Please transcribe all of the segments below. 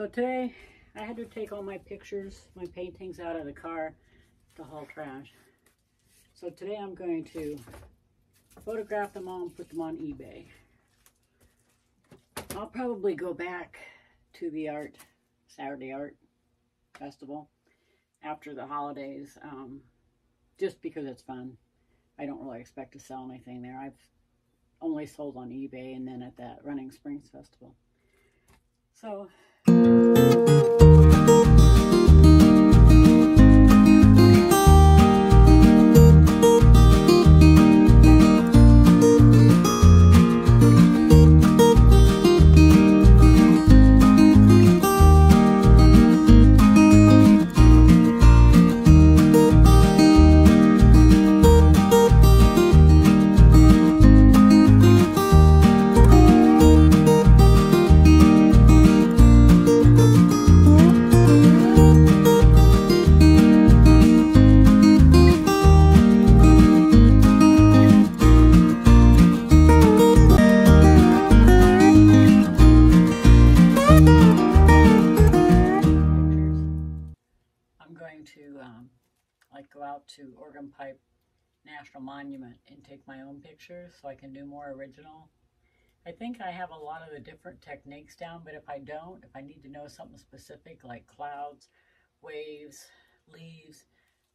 So today I had to take all my pictures, my paintings out of the car to haul trash. So today I'm going to photograph them all and put them on eBay. I'll probably go back to the art, Saturday Art Festival after the holidays, um, just because it's fun. I don't really expect to sell anything there. I've only sold on eBay and then at that Running Springs Festival. So I'm Monument and take my own pictures so I can do more original. I think I have a lot of the different techniques down, but if I don't, if I need to know something specific like clouds, waves, leaves,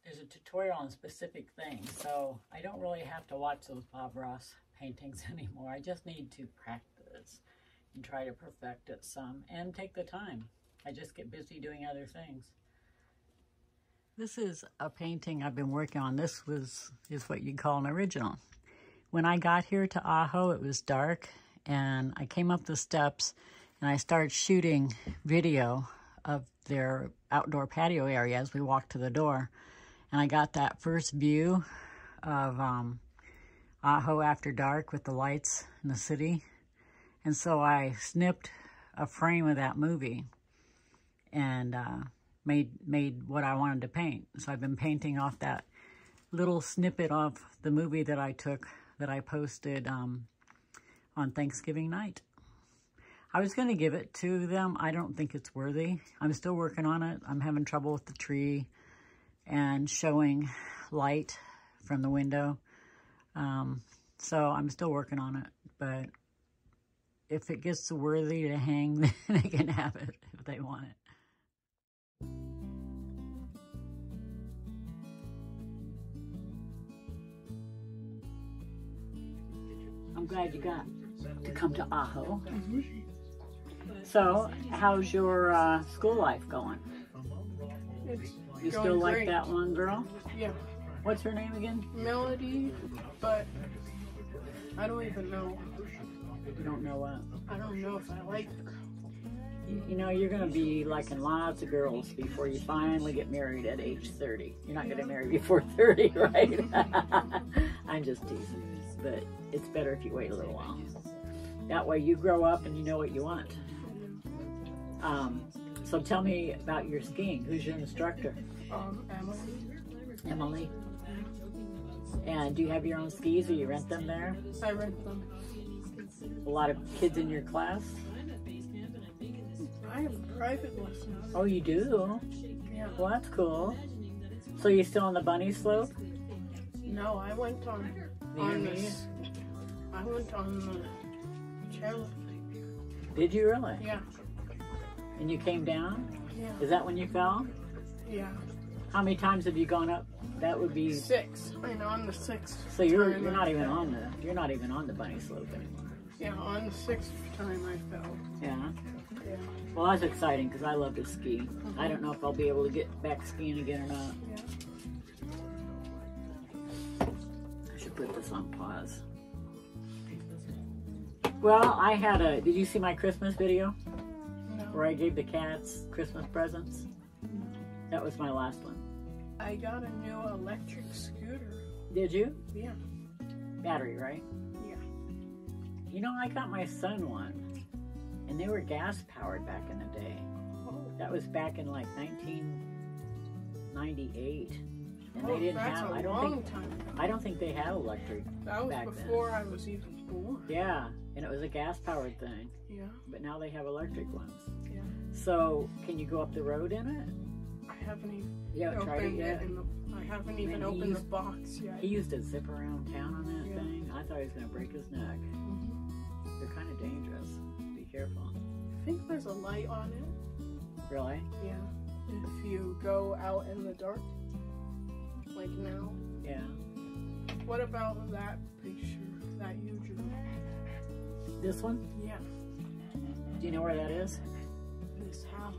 there's a tutorial on specific things. So I don't really have to watch those Bob Ross paintings anymore. I just need to practice and try to perfect it some and take the time. I just get busy doing other things. This is a painting I've been working on. This was is what you'd call an original. When I got here to Ajo, it was dark, and I came up the steps, and I started shooting video of their outdoor patio area as we walked to the door. And I got that first view of um, Ajo after dark with the lights in the city. And so I snipped a frame of that movie and uh, made made what I wanted to paint. So I've been painting off that little snippet of the movie that I took that I posted um, on Thanksgiving night. I was going to give it to them. I don't think it's worthy. I'm still working on it. I'm having trouble with the tree and showing light from the window. Um, so I'm still working on it. But if it gets worthy to hang, then they can have it if they want it. I'm glad you got to come to Ajo. So, how's your uh, school life going? It's You going still like great. that one girl? Yeah, What's her name again? melody, but I don't even know. You don't know what. I don't know if I like her. You, you know, you're going to be liking lots of girls before you finally get married at age 30. You're not going to marry before 30, right? I'm just teasing. But it's better if you wait a little while. That way you grow up and you know what you want. Um, so tell me about your skiing. Who's your instructor? Um, Emily. Emily. And do you have your own skis or you rent them there? I rent them. A lot of kids in your class? I have private lessons. Oh, you do? Yeah. Well, that's cool. So you still on the bunny slope? No, I went on Near on me? this. I went on the chairlift. Did you really? Yeah, And you came down? yeah, Is that when you fell? yeah. How many times have you gone up? That would be. Six. And on the sixth. So you're you're I not even fell. on the you're not even on the bunny slope anymore. Yeah, on the sixth time I fell. Yeah. Yeah, Well, that's exciting because I love to ski. I mm-hmm. don't know if I'll be able to get back skiing again or not. yeah. Put this on pause. Well, I had a. Did you see my Christmas video No, where I gave the cats Christmas presents? That was my last one. I got a new electric scooter. Did you? Yeah, Battery, right? yeah. You know, I got my son one, and they were gas powered back in the day. Oh, That was back in like 1998, and oh, they didn't that's have. a I don't long think. time ago. I don't think they had electric. That was back then. before I was even born. Yeah, and it was a gas powered thing, Yeah, but now they have electric ones. yeah. So, can you go up the road in it? I haven't even You haven't tried it opened yet? in the. I haven't even he opened the used- box yet. He used to zip around town on that Yeah. thing. I thought he was going to break his neck. Mhm. They're kind of dangerous. Be careful. I think there's a light on it. Really? Yeah. If you go out in the dark, like now. Yeah. What about that picture that you drew? This one? Yeah. Do you know where that is? This house.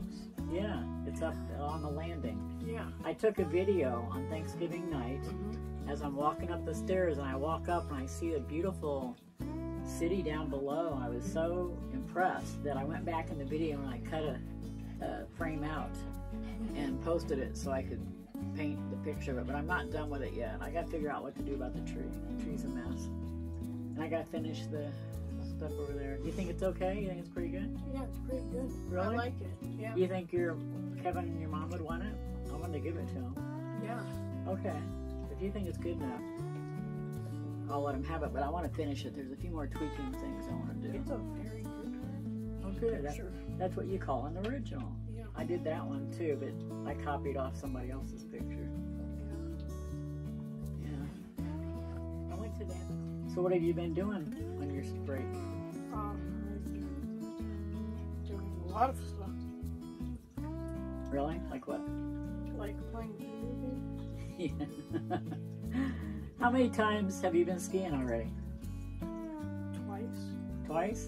Yeah, it's up on the landing. Yeah. I took a video on Thanksgiving night Mhm. as I'm walking up the stairs, and I walk up and I see a beautiful city down below. I was so impressed that I went back in the video and I cut a, a frame out and posted it so I could paint the picture of it. But I'm not done with it yet. I got to figure out what to do about the tree. The tree's a mess, and I got to finish the stuff over there. You think it's okay? You think it's pretty good? Yeah, it's pretty good. I like it. Yeah. You think your Kevin and your mom would want it? I wanted to give it to them. Yeah. Okay. If you think it's good enough, I'll let him have it. But I want to finish it. There's a few more tweaking things I want to do. It's a very good Oh, good. Picture. that's what you call an original. I did that one too, but I copied off somebody else's picture. Yeah. I went to that. So what have you been doing on your break? Um, doing a lot of stuff, Really? Like what? like playing video games. Yeah. How many times have you been skiing already? twice. Twice?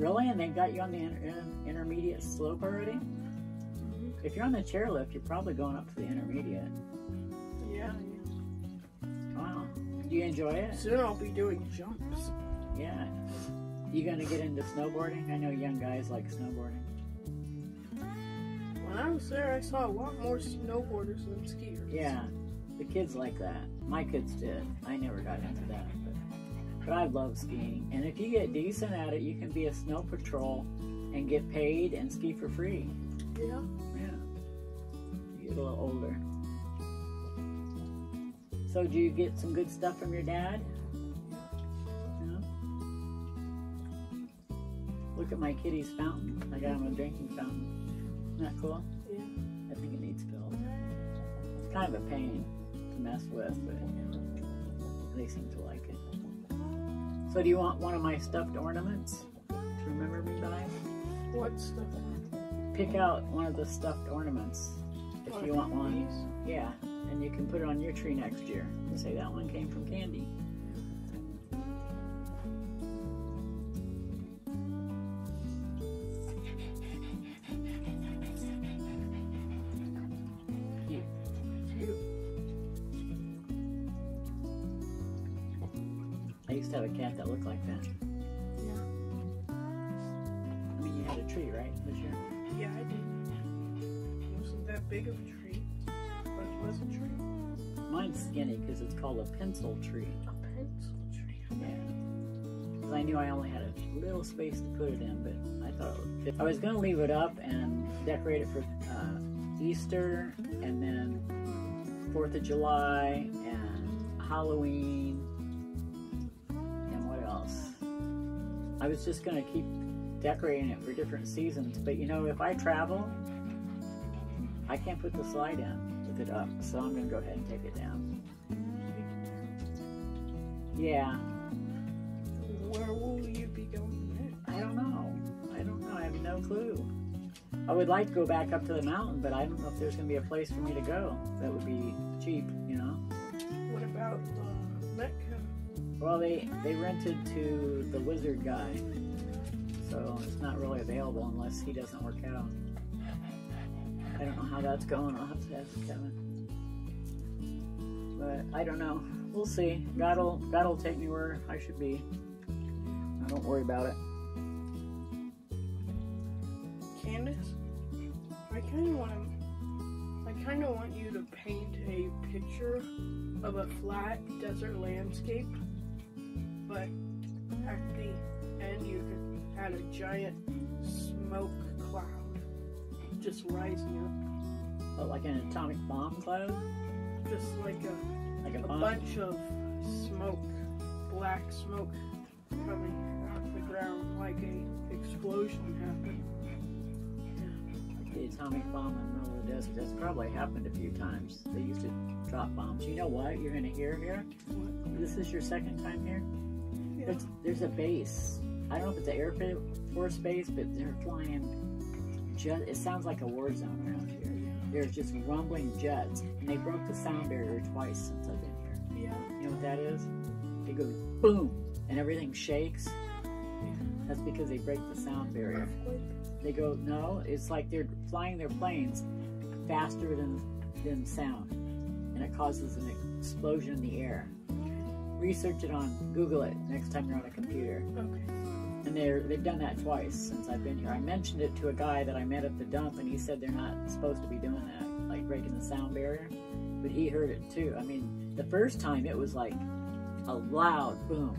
Really? And they've got you on the inter- intermediate slope already? Mhm. If you're on the chairlift, you're probably going up to the intermediate. Yeah, Wow. Do you enjoy it? Soon I'll be doing jumps. Yeah. You gonna get into snowboarding? I know young guys like snowboarding. When I was there, I saw a lot more snowboarders than skiers. Yeah. The kids like that. My kids did. I never got into that. I love skiing. And if you get decent at it, you can be a snow patrol and get paid and ski for free. Yeah. Yeah. You get a little older. So, do you get some good stuff from your dad? Yeah. Look at my kitty's fountain. I got him a drinking fountain. Isn't that cool? Yeah. I think it needs filled. It's kind of a pain to mess with, but they seem to like it. So, do you want one of my stuffed ornaments to remember me by? What stuff? Pick out one of the stuffed ornaments if oh, you want one. These? Yeah, and you can put it on your tree next year and say that one came from Candy. Called a pencil tree. A pencil tree. Yeah. Because I knew I only had a little space to put it in, but I thought it would fit. I was going to leave it up and decorate it for uh, Easter and then 4th of July and Halloween and what else? I was just going to keep decorating it for different seasons, but you know, if I travel, I can't put the slide in with it up, so I'm going to go ahead and take it down. Yeah, Where will you be going next? I don't know. I don't know. I have no clue. I would like to go back up to the mountain, but I don't know if there's going to be a place for me to go that would be cheap, you know? What about uh? Well, they, they rented to the wizard guy, so it's not really available unless he doesn't work out. I don't know how that's going. I'll have to ask Kevin. But I don't know. We'll see. God'll God'll take me where I should be. I don't worry about it. Candace? I kind of want to. I kind of want you to paint a picture of a flat desert landscape, but at the end you could add a giant smoke cloud just rising up, But like an atomic bomb cloud, just like a, like a bunch of smoke, black smoke coming out of the ground, like a explosion happened. atomic bomb in the middle of the desert. That's probably happened a few times. They used to drop bombs. You know what you're going to hear here? This is your second time here? Yeah. There's, there's a base. I don't know if it's an Air Force base, but they're flying jet. It sounds like a war zone around here. There's just rumbling jets, and they broke the sound barrier twice since I've been here. Yeah. You know what that is? It goes boom, and everything shakes. That's because they break the sound barrier. They go, no, it's like they're flying their planes faster than, than sound, and it causes an explosion in the air. Research it on, Google it next time you're on a computer. Okay. And they're, they've done that twice since I've been here. I mentioned it to a guy that I met at the dump, and he said they're not supposed to be doing that, like breaking the sound barrier. But he heard it too. I mean, the first time it was like a loud boom,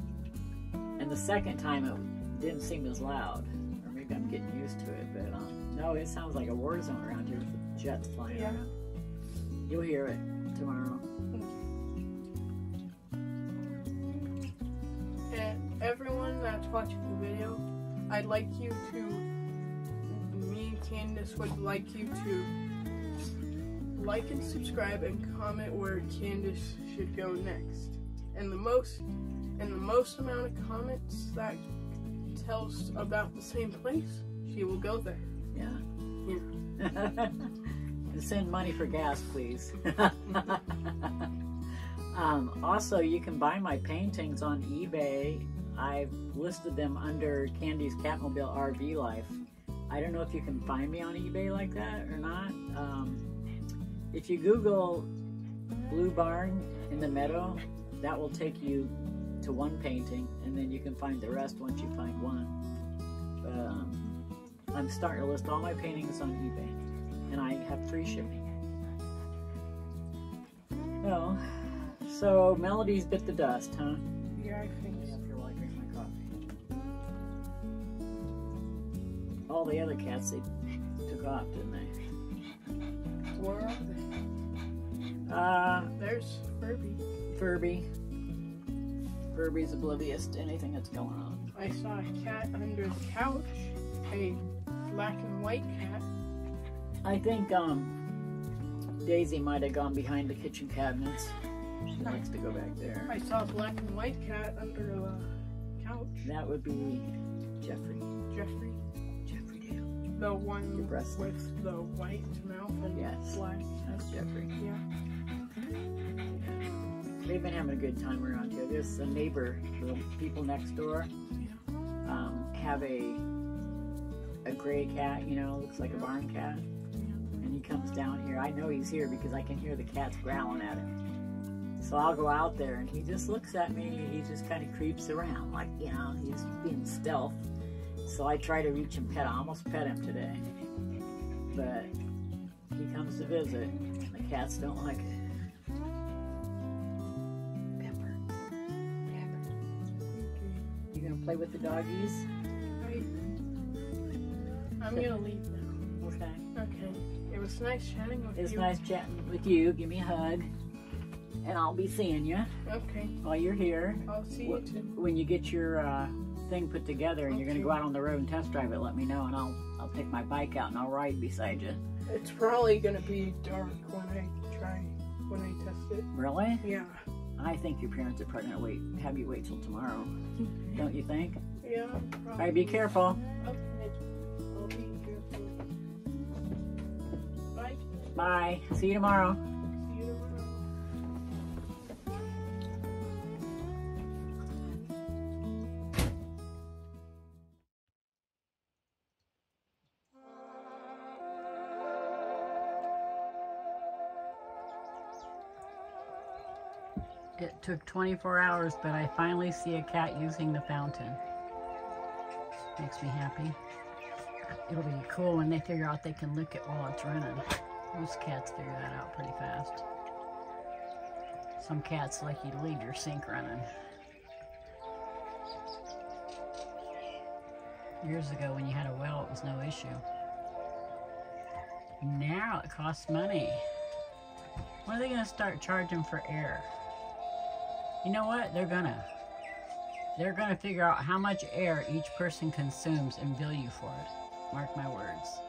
and the second time it didn't seem as loud. Or maybe I'm getting used to it, but um, no, it sounds like a war zone around here with jets flying Yeah. around. You'll hear it tomorrow. Watching the video, I'd like you to, me and Candace would like you to like and subscribe and comment where Candace should go next. And the most, and the most amount of comments that tells about the same place, she will go there. Yeah. Yeah. Send money for gas, please. um, also, you can buy my paintings on eBay. I've listed them under Candy's Catmobile RV Life. I don't know if you can find me on eBay like that or not. Um, if you Google Blue Barn in the Meadow, that will take you to one painting, and then you can find the rest once you find one. Um, I'm starting to list all my paintings on eBay, and I have free shipping. Well, so Melody's bit the dust, huh? Yeah, I think All the other cats, they took off, didn't they? Where are they? Uh, There's Furby. Furby. Furby's oblivious to anything that's going on. I saw a cat under the couch, a black and white cat. I think, um, Daisy might have gone behind the kitchen cabinets. She likes to go back there. I saw a black and white cat under the couch. That would be. Jeffrey, Jeffrey Dale. the Your one breast. with the white mouth and Yes. black. That's Jeffrey. Yeah. They've been having a good time around here. There's a neighbor, the people next door, um, have a a gray cat. You know, looks like a barn cat, and he comes down here. I know he's here because I can hear the cats growling at him. So I'll go out there, and he just looks at me. He just kind of creeps around, like you know, he's being stealth. So I try to reach and pet. I almost pet him today, but he comes to visit. and The cats don't like it. Pepper. Pepper. You gonna play with the doggies? I, I'm gonna leave now. Okay. Okay. It was nice chatting with It's you. nice chatting with you. Give me a hug. And I'll be seeing you Okay. while you're here. I'll see you too. When you get your uh, thing put together and you're gonna go out on the road and test drive it, let me know and I'll I'll take my bike out and I'll ride beside you. It's probably gonna be dark when I try when I test it. Really? Yeah. I think your parents are probably gonna wait have you wait till tomorrow. Don't you think? Yeah. Probably. right, be careful. Okay. I'll be careful. Bye. Bye. See you tomorrow. It took 24 hours, but I finally see a cat using the fountain. Makes me happy. It'll be cool when they figure out they can lick it while it's running. Most cats figure that out pretty fast. Some cats like you to leave your sink running. Years ago when you had a well, it was no issue. Now it costs money. When are they going to start charging for air? You know what? They're gonna. They're gonna figure out how much air each person consumes and bill you for it. Mark my words.